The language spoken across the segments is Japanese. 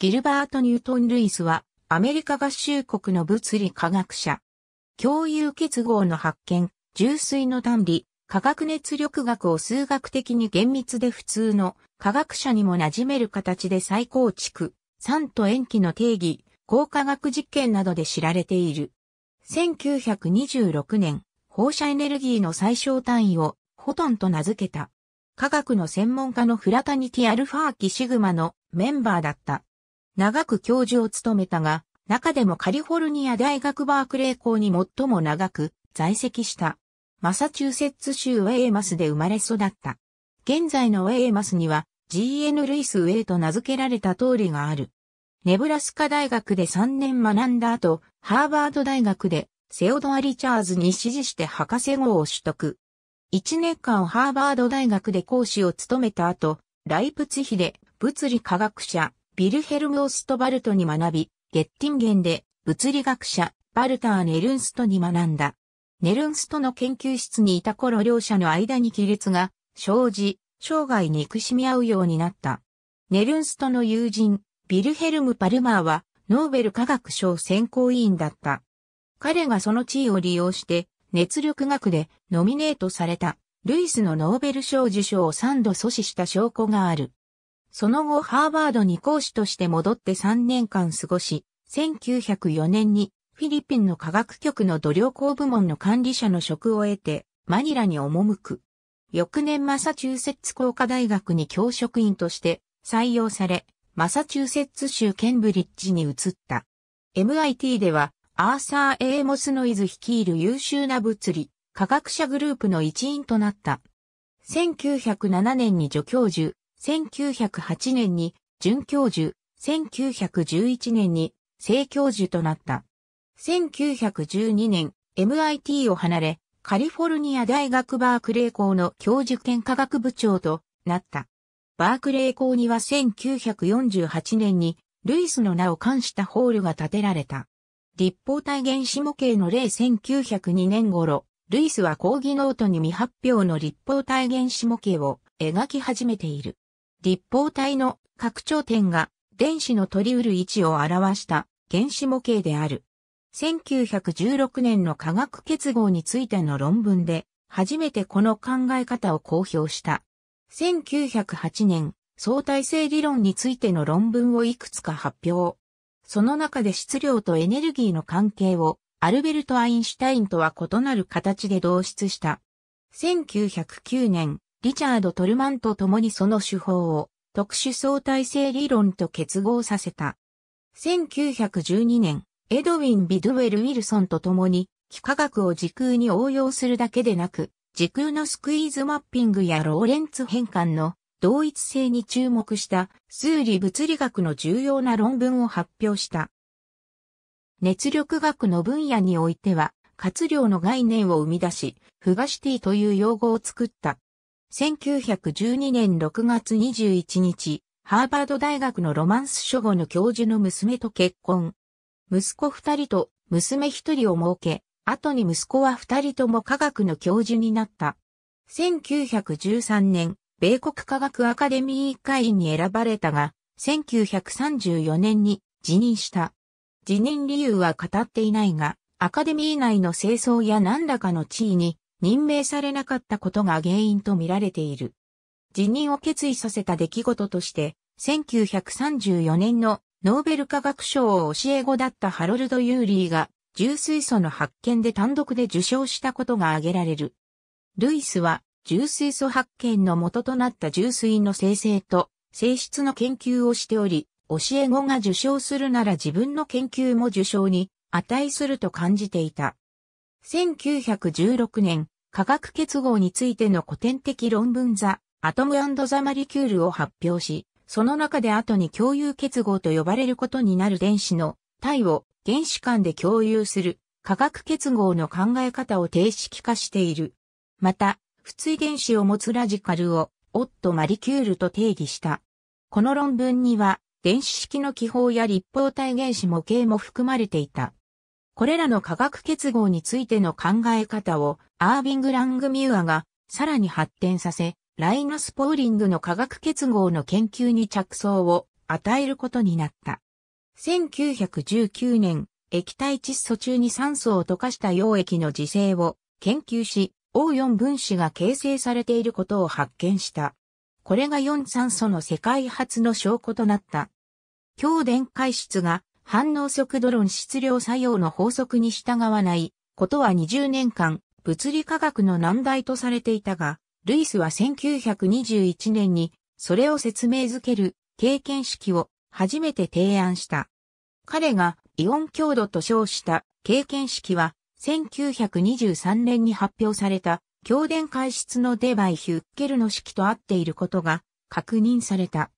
ギルバート・ニュートン・ルイスは、アメリカ合衆国の物理科学者。共有結合の発見、重水の単理、化学熱力学を数学的に厳密で普通の科学者にも馴染める形で再構築、酸と塩基の定義、高化学実験などで知られている。1926年、放射エネルギーの最小単位をフォトンと名付けた。科学の専門家のフラタニティアルファーキシグマのメンバーだった。長く教授を務めたが、中でもカリフォルニア大学バークレー校に最も長く在籍した。マサチューセッツ州ウェーマスで生まれ育った。現在のウェーマスには GN ルイスウェイと名付けられた通りがある。ネブラスカ大学で3年学んだ後、ハーバード大学でセオドア・リチャーズに指示して博士号を取得。1年間ハーバード大学で講師を務めた後、ライプツヒで物理科学者、ビルヘルム・オストバルトに学び、ゲッティンゲンで物理学者、バルター・ネルンストに学んだ。ネルンストの研究室にいた頃両者の間に亀裂が生じ、生涯憎しみ合うようになった。ネルンストの友人、ビルヘルム・パルマーは、ノーベル化学賞選考委員だった。彼がその地位を利用して、熱力学でノミネートされた、ルイスのノーベル賞受賞を3度阻止した証拠がある。その後、ハーバードに講師として戻って3年間過ごし、1904年にフィリピンの科学局の度量工部門の管理者の職を得て、マニラに赴く。翌年マサチューセッツ工科大学に教職員として採用され、マサチューセッツ州ケンブリッジに移った。MIT では、アーサー・エーモスノイズ率いる優秀な物理、科学者グループの一員となった。1907年に助教授、1908年に准教授、1911年に正教授となった。1912年、MIT を離れ、カリフォルニア大学バークレー校の教授兼科学部長となった。バークレー校には1948年にルイスの名を冠したホールが建てられた。立方体原子模型の例1902年頃、ルイスは講義ノートに未発表の立方体原子模型を描き始めている。立方体の各頂点が電子の取り得る位置を表した原子模型である。1916年の化学結合についての論文で初めてこの考え方を公表した。1908年、相対性理論についての論文をいくつか発表。その中で質量とエネルギーの関係をアルベルト・アインシュタインとは異なる形で導出した。1909年、リチャード・トルマンと共にその手法を特殊相対性理論と結合させた。1912年、エドウィン・ビドウェル・ウィルソンと共に、幾何学を時空に応用するだけでなく、時空のスクイーズマッピングやローレンツ変換の同一性に注目した数理物理学の重要な論文を発表した。熱力学の分野においては、活量の概念を生み出し、フガシティという用語を作った。1912年6月21日、ハーバード大学のロマンス書後の教授の娘と結婚。息子二人と娘一人を設け、後に息子は二人とも科学の教授になった。1913年、米国科学アカデミー会員に選ばれたが、1934年に辞任した。辞任理由は語っていないが、アカデミー内の政争や何らかの地位に任命されなかったことが原因と見られている。辞任を決意させた出来事として、1934年のノーベル化学賞を教え子だったハロルド・ユーリーが重水素の発見で単独で受賞したことが挙げられる。ルイスは重水素発見の元となった重水の生成と性質の研究をしており、教え子が受賞するなら自分の研究も受賞に値すると感じていた。1916年、化学結合についての古典的論文ザ・アトムザ・マリキュールを発表し、その中で後に共有結合と呼ばれることになる電子の体を原子間で共有する化学結合の考え方を定式化している。また、不対原子を持つラジカルをオット・マリキュールと定義した。この論文には電子式の気泡や立方体原子模型も含まれていた。これらの化学結合についての考え方をアービング・ラング・ミューアがさらに発展させ、ライナス・ポーリングの化学結合の研究に着想を与えることになった。1919年、液体窒素中に酸素を溶かした溶液の磁性を研究し、O4 分子が形成されていることを発見した。これが4酸素の世界初の証拠となった。強電解質が反応速度論質量作用の法則に従わないことは20年間物理科学の難題とされていたが、ルイスは1921年にそれを説明づける経験式を初めて提案した。彼がイオン強度と称した経験式は1923年に発表された強電解質のデバイ・ヒュッケルの式と合っていることが確認された。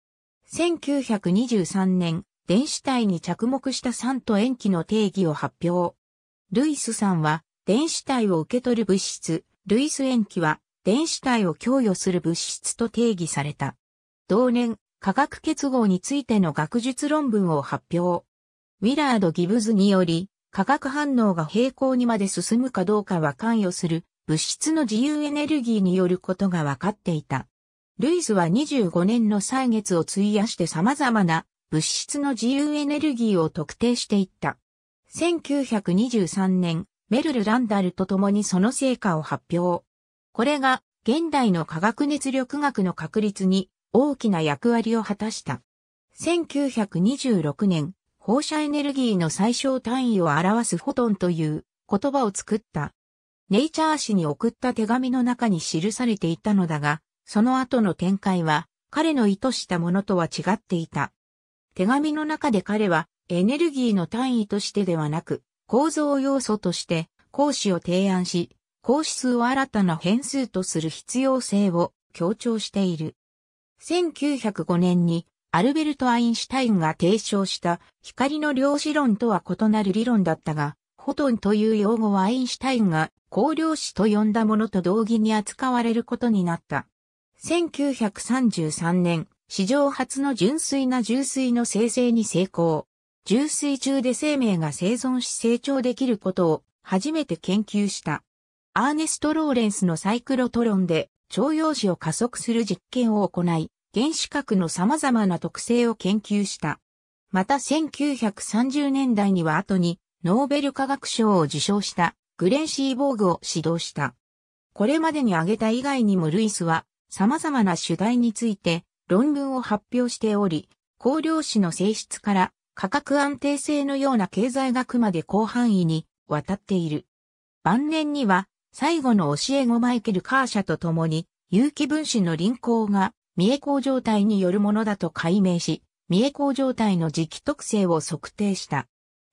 1923年、電子体に着目した酸と塩基の定義を発表。ルイスさんは電子体を受け取る物質、ルイス塩基は電子体を供与する物質と定義された。同年、化学結合についての学術論文を発表。ウィラード・ギブズにより、化学反応が平行にまで進むかどうかは関与する物質の自由エネルギーによることが分かっていた。ルイスは25年の歳月を費やして様々な物質の自由エネルギーを特定していった。1923年、メルル・ランダルと共にその成果を発表。これが現代の化学熱力学の確立に大きな役割を果たした。1926年、放射エネルギーの最小単位を表すフォトンという言葉を作った。ネイチャー誌に送った手紙の中に記されていたのだが、その後の展開は彼の意図したものとは違っていた。手紙の中で彼はエネルギーの単位としてではなく構造要素として光子を提案し、光子数を新たな変数とする必要性を強調している。1905年にアルベルト・アインシュタインが提唱した光の量子論とは異なる理論だったが、フォトンという用語はアインシュタインが光量子と呼んだものと同義に扱われることになった。1933年、史上初の純粋な重水の生成に成功。重水中で生命が生存し成長できることを初めて研究した。アーネスト・ローレンスのサイクロトロンで徴用子を加速する実験を行い、原子核の様々な特性を研究した。また1930年代には後にノーベル化学賞を受賞したグレンシーボーグを指導した。これまでに挙げた以外にもルイスは様々な主題について論文を発表しており、光量子の性質から価格安定性のような経済学まで広範囲に渡っている。晩年には最後の教え子マイケル・カーシャと共に有機分子の輪行が三重光状態によるものだと解明し、三重光状態の時期特性を測定した。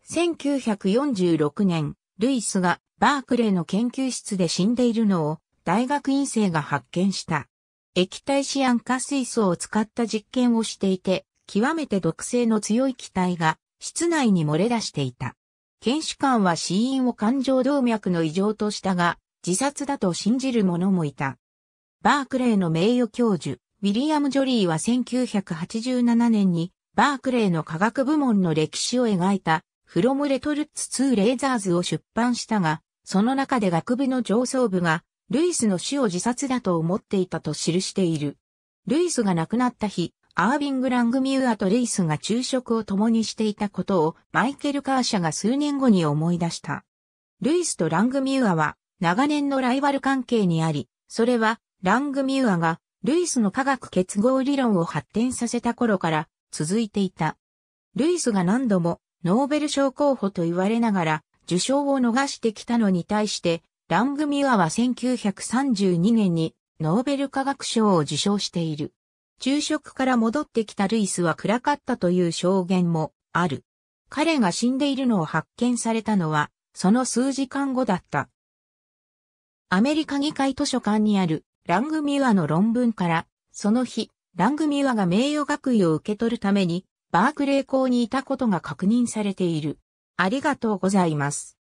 1946年、ルイスがバークレーの研究室で死んでいるのを大学院生が発見した。液体シアン化水素を使った実験をしていて、極めて毒性の強い気体が室内に漏れ出していた。検視官は死因を感情動脈の異常としたが、自殺だと信じる者もいた。バークレーの名誉教授、ウィリアム・ジョリーは1987年にバークレーの科学部門の歴史を描いたフロム・レトルッツ・ 2・ レーザーズを出版したが、その中で学部の上層部がルイスの死を自殺だと思っていたと記している。ルイスが亡くなった日、アービング・ラングミューアとレイスが昼食を共にしていたことをマイケル・カーシャが数年後に思い出した。ルイスとラングミューアは長年のライバル関係にあり、それはラングミューアがルイスの科学結合理論を発展させた頃から続いていた。ルイスが何度もノーベル賞候補と言われながら受賞を逃してきたのに対してラングミュアは1932年にノーベル化学賞を受賞している。昼食から戻ってきたルイスは暗かったという証言もある。彼が死んでいるのを発見されたのは、その数時間後だった。アメリカ議会図書館にあるラングミュアの論文から、その日、ラングミュアが名誉学位を受け取るために、バークレー校にいたことが確認されている。ありがとうございます。